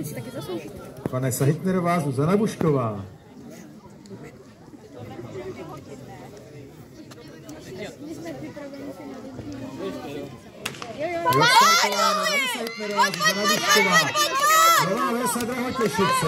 Ty si taky zasloužíte. Vanessa Hitnerová, Zuzana Bušková. Nová Drahotěšice.